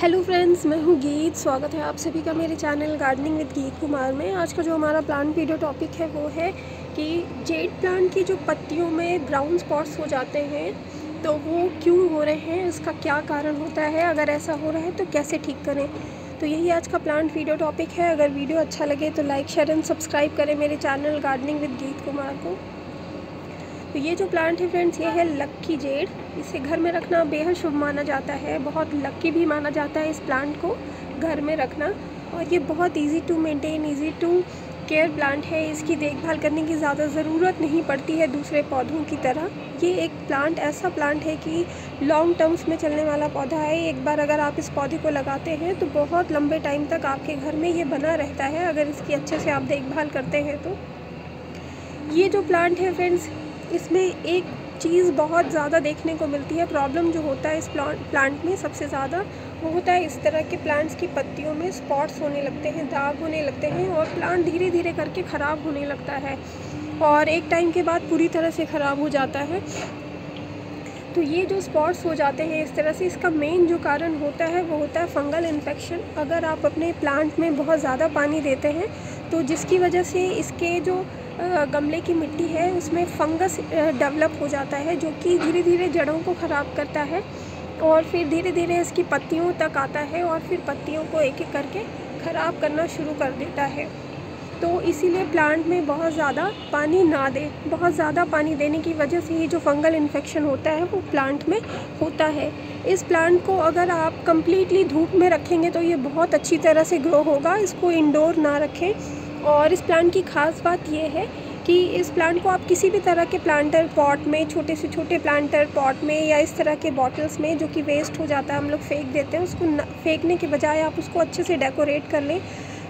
Hello friends, मैं हूँ गीत। स्वागत है आप सभी का मेरे चैनल गार्डनिंग विद गीत कुमार में। आज का जो हमारा प्लांट वीडियो टॉपिक है, वो है कि जेड प्लांट की जो पत्तियों में ब्राउन स्पॉट्स हो जाते हैं तो वो क्यों हो रहे हैं? इसका क्या कारण होता है? अगर ऐसा हो रहा है तो कैसे ठीक करें? तो यही आज का प्लांट वीडियो टॉपिक है। अगर वीडियो अच्छा लगे तो लाइक शेयर एंड सब्सक्राइब करें मेरे चैनल गार्डनिंग विद गीत कुमार को। तो ये जो प्लांट है फ्रेंड्स ये है लक्की जेड इसे घर में रखना बेहद शुभ माना जाता है. बहुत लक्की भी माना जाता है इस प्लांट को घर में रखना. और ये बहुत easy to maintain easy to care plant है. इसकी देखभाल करने की ज़्यादा ज़रूरत नहीं पड़ती है दूसरे पौधों की तरह. ये एक प्लांट ऐसा प्लांट है कि लॉन्ग टर्म्स में चलने वाला पौधा है. एक बार अगर आप इस पौधे को लगाते हैं तो बहुत लंबे टाइम तक आपके घर में ये बना रहता है. अगर इसकी अच्छे से आप देखभाल करते हैं तो. ये जो प्लांट है फ्रेंड्स इसमें एक चीज़ बहुत ज़्यादा देखने को मिलती है। प्रॉब्लम जो होता है इस प्लांट प्लांट में सबसे ज़्यादा, वो होता है इस तरह के प्लांट्स की पत्तियों में स्पॉट्स होने लगते हैं, दाग होने लगते हैं और प्लांट धीरे धीरे करके ख़राब होने लगता है और एक टाइम के बाद पूरी तरह से ख़राब हो जाता है। तो ये जो स्पॉट्स हो जाते हैं इस तरह से, इसका मेन जो कारण होता है, वो होता है फंगल इन्फेक्शन। अगर आप अपने प्लांट में बहुत ज़्यादा पानी देते हैं तो जिसकी वजह से इसके जो गमले की मिट्टी है, उसमें फंगस डेवलप हो जाता है, जो कि धीरे धीरे जड़ों को ख़राब करता है और फिर धीरे धीरे इसकी पत्तियों तक आता है और फिर पत्तियों को एक एक करके ख़राब करना शुरू कर देता है। तो इसीलिए प्लांट में बहुत ज़्यादा पानी ना दें, बहुत ज़्यादा पानी देने की वजह से ही जो फंगल इन्फेक्शन होता है वो प्लांट में होता है। इस प्लांट को अगर आप कम्प्लीटली धूप में रखेंगे तो ये बहुत अच्छी तरह से ग्रो होगा, इसको इंडोर ना रखें। और इस प्लांट की ख़ास बात यह है कि इस प्लांट को आप किसी भी तरह के प्लांटर पॉट में, छोटे से छोटे प्लांटर पॉट में या इस तरह के बॉटल्स में जो कि वेस्ट हो जाता है, हम लोग फेंक देते हैं, उसको फेंकने के बजाय आप उसको अच्छे से डेकोरेट कर लें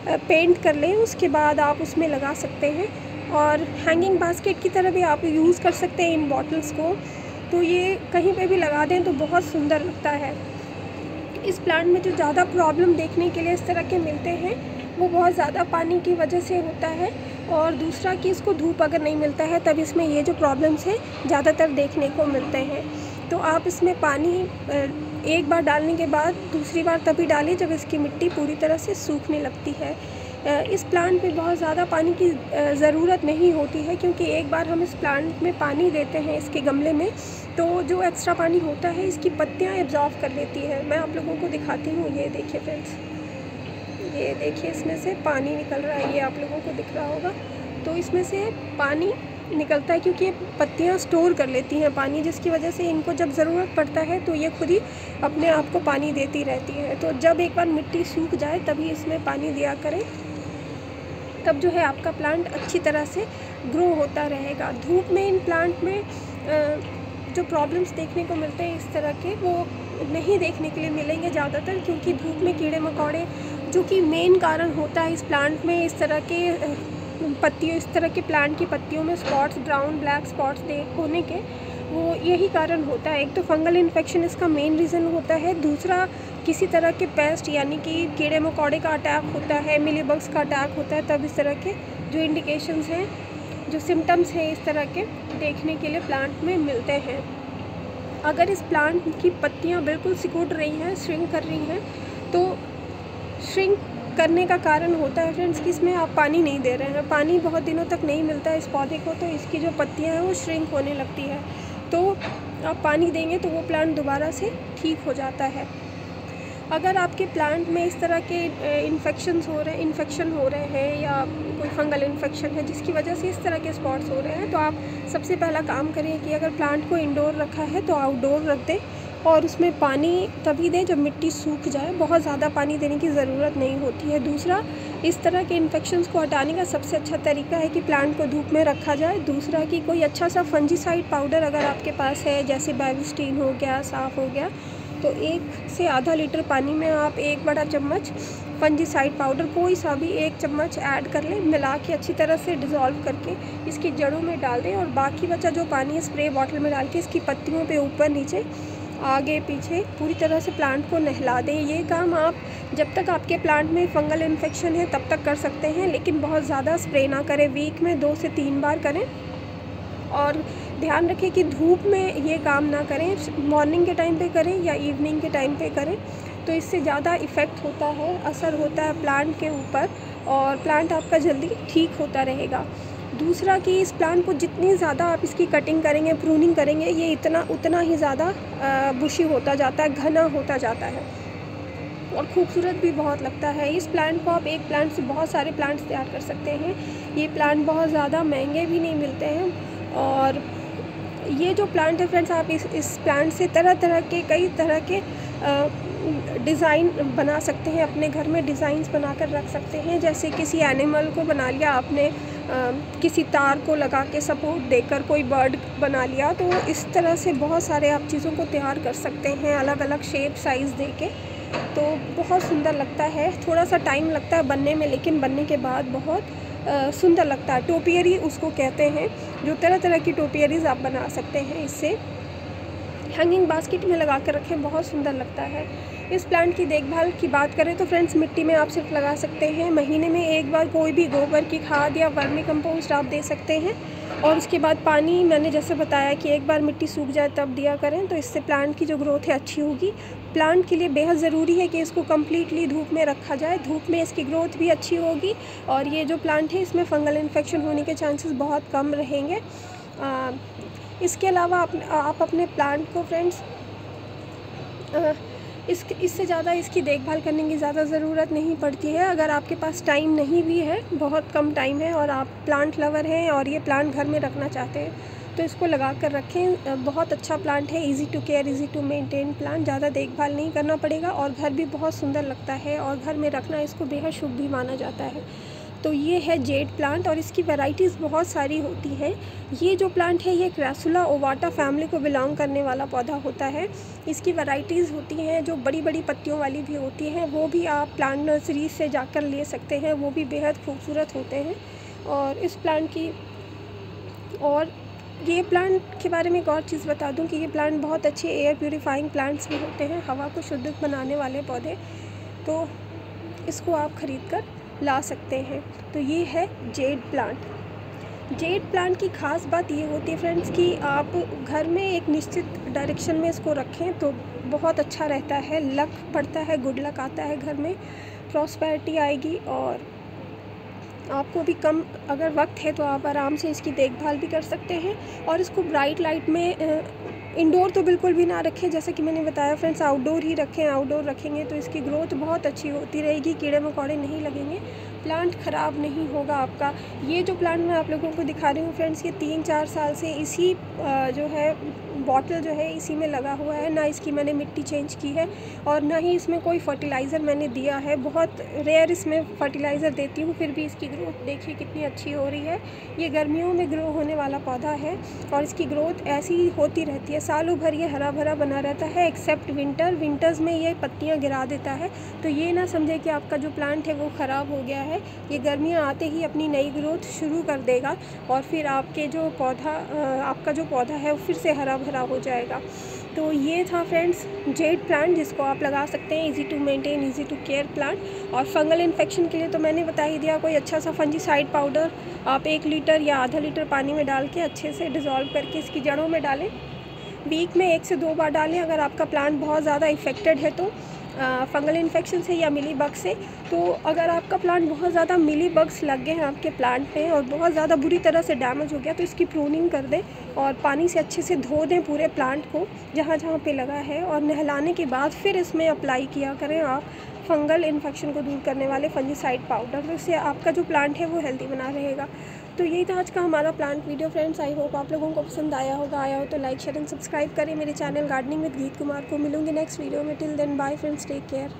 पेंट कर लें, उसके बाद आप उसमें लगा सकते हैं और हैंगिंग बास्केट की तरह भी आप यूज़ कर सकते हैं इन बॉटल्स को। तो ये कहीं पे भी लगा दें तो बहुत सुंदर लगता है। इस प्लांट में जो ज़्यादा प्रॉब्लम देखने के लिए इस तरह के मिलते हैं, वो बहुत ज़्यादा पानी की वजह से होता है और दूसरा कि इसको धूप अगर नहीं मिलता है, तब इसमें ये जो प्रॉब्लम्स हैं, ज़्यादातर देखने को मिलते हैं। तो आप इसमें पानी एक बार डालने के बाद दूसरी बार तभी डालें जब इसकी मिट्टी पूरी तरह से सूखने लगती है। इस प्लांट में बहुत ज़्यादा पानी की ज़रूरत नहीं होती है क्योंकि एक बार हम इस प्लांट में पानी देते हैं, इसके गमले में तो जो एक्स्ट्रा पानी होता है, इसकी पत्तियाँ एब्जॉर्व कर लेती है। मैं आप लोगों को दिखाती हूँ, ये देखिए फ्रेंड्स ये देखिए, इसमें से पानी निकल रहा है, ये आप लोगों को दिख रहा होगा। तो इसमें से पानी निकलता है क्योंकि ये पत्तियाँ स्टोर कर लेती हैं पानी, जिसकी वजह से इनको जब ज़रूरत पड़ता है तो ये खुद ही अपने आप को पानी देती रहती है। तो जब एक बार मिट्टी सूख जाए, तभी इसमें पानी दिया करें। तब जो है आपका प्लांट अच्छी तरह से ग्रो होता रहेगा। धूप में इन प्लांट में जो प्रॉब्लम्स देखने को मिलते हैं इस तरह के, वो नहीं देखने के लिए मिलेंगे ज़्यादातर क्योंकि धूप में कीड़े मकोड़े, जो कि मेन कारण होता है इस प्लांट में, इस तरह के पत्तियों, इस तरह के प्लांट की पत्तियों में स्पॉट्स ब्राउन ब्लैक स्पॉट्स दे, होने के, वो यही कारण होता है। एक तो फंगल इन्फेक्शन इसका मेन रीज़न होता है, दूसरा किसी तरह के पेस्ट यानी कि कीड़े मकोड़े का अटैक होता है मिलीबग्स का अटैक होता है, तब इस तरह के जो इंडिकेशंस हैं, जो सिम्टम्स हैं इस तरह के देखने के लिए प्लांट में मिलते हैं। अगर इस प्लांट की पत्तियाँ बिल्कुल सिकुड़ रही हैं श्रिंक कर रही हैं तो श्रिंक करने का कारण होता है फ्रेंड्स कि इसमें आप पानी नहीं दे रहे हैं। पानी बहुत दिनों तक नहीं मिलता इस पौधे को तो इसकी जो पत्तियाँ हैं वो श्रिंक होने लगती है। तो आप पानी देंगे तो वो प्लांट दोबारा से ठीक हो जाता है। अगर आपके प्लांट में इस तरह के इन्फेक्शंस हो रहे हैं इन्फेक्शन हो रहे हैं या कोई फंगल इन्फेक्शन है जिसकी वजह से इस तरह के स्पॉट्स हो रहे हैं तो आप सबसे पहला काम करिए कि अगर प्लांट को इंडोर रखा है तो आउटडोर रख दें और उसमें पानी तभी दें जब मिट्टी सूख जाए। बहुत ज़्यादा पानी देने की ज़रूरत नहीं होती है। दूसरा, इस तरह के इन्फेक्शंस को हटाने का सबसे अच्छा तरीका है कि प्लांट को धूप में रखा जाए। दूसरा कि कोई अच्छा सा फंजीसाइड पाउडर अगर आपके पास है, जैसे बायोस्टीन हो गया, साफ़ हो गया तो एक से आधा लीटर पानी में आप एक बड़ा चम्मच फंजीसाइड पाउडर, कोई सा भी एक चम्मच ऐड कर लें, मिला के अच्छी तरह से डिज़ोल्व करके इसकी जड़ों में डाल दें और बाकी बचा जो पानी है स्प्रे बॉटल में डाल के इसकी पत्तियों पे ऊपर नीचे, आगे पीछे पूरी तरह से प्लांट को नहला दें। ये काम आप जब तक आपके प्लांट में फंगल इन्फेक्शन है तब तक कर सकते हैं, लेकिन बहुत ज़्यादा स्प्रे ना करें। वीक में दो से तीन बार करें और ध्यान रखें कि धूप में ये काम ना करें मॉर्निंग के टाइम पे करें या इवनिंग के टाइम पे करें तो इससे ज़्यादा इफ़ेक्ट होता है, असर होता है प्लांट के ऊपर और प्लांट आपका जल्दी ठीक होता रहेगा। दूसरा कि इस प्लांट को जितनी ज़्यादा आप इसकी कटिंग करेंगे प्रूनिंग करेंगे, ये इतना, उतना ही ज़्यादा बुशी होता जाता है, घना होता जाता है। और खूबसूरत भी बहुत लगता है। इस प्लांट को आप एक प्लांट से बहुत सारे प्लांट्स तैयार कर सकते हैं। ये प्लांट बहुत ज़्यादा महँगे भी नहीं मिलते हैं और ये जो प्लांट है फ्रेंड्स आप इस इस प्लांट से तरह तरह के कई तरह के डिज़ाइन बना सकते हैं अपने घर में डिज़ाइंस बनाकर रख सकते हैं। जैसे किसी एनिमल को बना लिया आपने आ, किसी तार को लगा के सपोर्ट देकर कोई बर्ड बना लिया तो इस तरह से बहुत सारे आप चीज़ों को तैयार कर सकते हैं अलग अलग शेप साइज़ दे के। तो बहुत सुंदर लगता है थोड़ा सा टाइम लगता है बनने में लेकिन बनने के बाद बहुत सुंदर लगता है। टोपियरी उसको कहते हैं, जो तरह तरह की टोपियरीज आप बना सकते हैं इससे हैंगिंग बास्केट में लगा कर रखें, बहुत सुंदर लगता है। इस प्लांट की देखभाल की बात करें तो फ्रेंड्स, मिट्टी में आप सिर्फ़ लगा सकते हैं। महीने में एक बार कोई भी गोबर की खाद या वर्मी कंपोस्ट आप दे सकते हैं। और उसके बाद पानी, मैंने जैसे बताया कि एक बार मिट्टी सूख जाए तब दिया करें तो इससे प्लांट की जो ग्रोथ है अच्छी होगी। प्लांट के लिए बेहद ज़रूरी है कि इसको कम्प्लीटली धूप में रखा जाए। धूप में इसकी ग्रोथ भी अच्छी होगी और ये जो प्लांट है इसमें फंगल इन्फेक्शन होने के चांसेस बहुत कम रहेंगे। आ, इसके अलावा आप, आप अपने प्लांट को फ्रेंड्स इस इससे ज़्यादा इसकी देखभाल करने की ज़्यादा ज़रूरत नहीं पड़ती है। अगर आपके पास टाइम नहीं भी है बहुत कम टाइम है और आप प्लांट लवर हैं और ये प्लांट घर में रखना चाहते हैं तो इसको लगा कर रखें बहुत अच्छा प्लांट है easy to care easy to maintain plant ज़्यादा देखभाल नहीं करना पड़ेगा और घर भी बहुत सुंदर लगता है और घर में रखना इसको बेहद शुभ भी माना जाता है। तो ये है जेड प्लांट और इसकी वैरायटीज़ बहुत सारी होती हैं। ये जो प्लांट है, ये क्रैसुला ओवाटा फैमिली को बिलोंग करने वाला पौधा होता है। इसकी वैरायटीज़ होती हैं, जो बड़ी बड़ी पत्तियों वाली भी होती हैं, वो भी आप प्लांट नर्सरी से जाकर ले सकते हैं, वो भी बेहद खूबसूरत होते हैं। और इस प्लांट की और ये प्लांट के बारे में एक और चीज़ बता दूँ कि ये प्लांट बहुत अच्छे एयर प्योरीफाइंग प्लांट्स भी होते हैं, हवा को शुद्ध बनाने वाले पौधे। तो इसको आप ख़रीद कर ला सकते हैं। तो ये है जेड प्लांट जेड प्लांट की ख़ास बात ये होती है फ्रेंड्स कि आप घर में एक निश्चित डायरेक्शन में इसको रखें तो बहुत अच्छा रहता है। लक पड़ता है गुड लक आता है घर में। प्रॉस्पैरिटी आएगी और आपको भी कम अगर वक्त है तो आप आराम से इसकी देखभाल भी कर सकते हैं और इसको ब्राइट लाइट में इंडोर तो बिल्कुल भी ना रखें। जैसे कि मैंने बताया फ्रेंड्स आउटडोर ही रखें आउटडोर रखेंगे तो इसकी ग्रोथ बहुत अच्छी होती रहेगी, कीड़े मकोड़े नहीं लगेंगे। प्लांट ख़राब नहीं होगा आपका। ये जो प्लांट मैं आप लोगों को दिखा रही हूँ फ्रेंड्स, ये तीन चार साल से इसी जो है, बॉटल जो है इसी में लगा हुआ है। ना इसकी मैंने मिट्टी चेंज की है और ना ही इसमें कोई फर्टिलाइज़र मैंने दिया है। बहुत रेयर इसमें फर्टिलाइज़र देती हूँ, फिर भी इसकी ग्रोथ देखिए कितनी अच्छी हो रही है। ये गर्मियों में ग्रो होने वाला पौधा है और इसकी ग्रोथ ऐसी ही होती रहती है। सालों भर ये हरा भरा बना रहता है एक्सेप्ट विंटर विंटर्स में ये पत्तियाँ गिरा देता है। तो ये ना समझे कि आपका जो प्लांट है वो ख़राब हो गया है। ये गर्मियाँ आते ही अपनी नई ग्रोथ शुरू कर देगा और फिर आपके जो पौधा आपका जो पौधा है वो फिर से हरा भरा हो जाएगा। तो ये था फ्रेंड्स जेड प्लांट जिसको आप लगा सकते हैं easy to maintain easy to care plant और फंगल इन्फेक्शन के लिए तो मैंने बता ही दिया, कोई अच्छा सा फंजीसाइड पाउडर आप एक लीटर या आधा लीटर पानी में डाल के अच्छे से डिज़ोल्व करके इसकी जड़ों में डालें। वीक में एक से दो बार डालें, अगर आपका प्लांट बहुत ज़्यादा इफ़ेक्टेड है तो। फंगल इन्फेक्शन से या मिली बग से तो अगर आपका प्लांट बहुत ज़्यादा मिली बग्स लग गए हैं आपके प्लांट पे और बहुत ज़्यादा बुरी तरह से डैमेज हो गया तो इसकी प्रूनिंग कर दें और पानी से अच्छे से धो दें पूरे प्लांट को, जहाँ जहाँ पे लगा है और नहलाने के बाद फिर इसमें अप्लाई किया करें आप फंगल इन्फेक्शन को दूर करने वाले फंजीसाइड पाउडर इससे आपका जो प्लांट है वो हेल्दी बना रहेगा। तो यही था आज का हमारा plant video friends I hope आप लोगों को पसंद आया होगा। आया हो तो लाइक शेयर एंड सब्सक्राइब करें मेरे चैनल गार्डनिंग विद गीत कुमार को। मिलूँगी नेक्स्ट वीडियो में। Till then bye friends take care